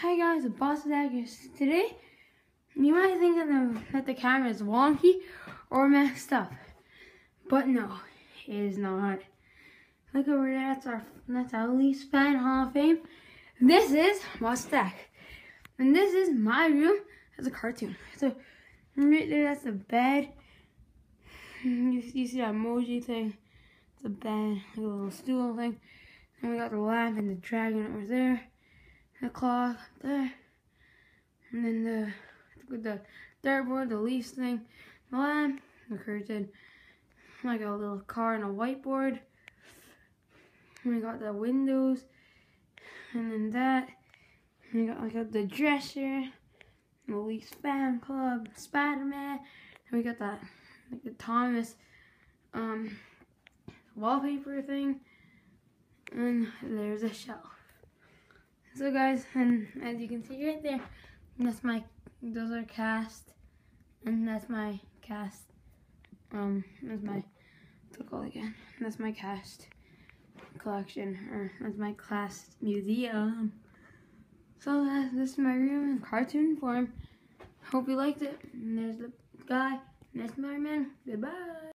Hi guys, it's Boss Daggers. Today, you might think that the, that the camera is wonky or messed up, but no, it is not. Look over there, that's our that's our Leafs fan Hall of Fame. This is Boss Attack, and this is my room as a cartoon. So right there, that's the bed. You, you see that emoji thing? It's a bed, like a little stool thing. And we got the lamp and the dragon over there the clock there, and then the the dartboard, the Leafs thing, the lamp, the curtain, like a little car and a whiteboard. And we got the windows, and then that. And we got like the dresser, the Leafs fan club, Spider Man. And we got that like the Thomas um wallpaper thing. And there's a shelf. So guys, and as you can see right there, that's my, those are cast, and that's my cast, um, that's my, what's called again? That's my cast collection, or that's my class museum. So that's, this is my room in cartoon form. Hope you liked it. And there's the guy, and that's my man. Goodbye.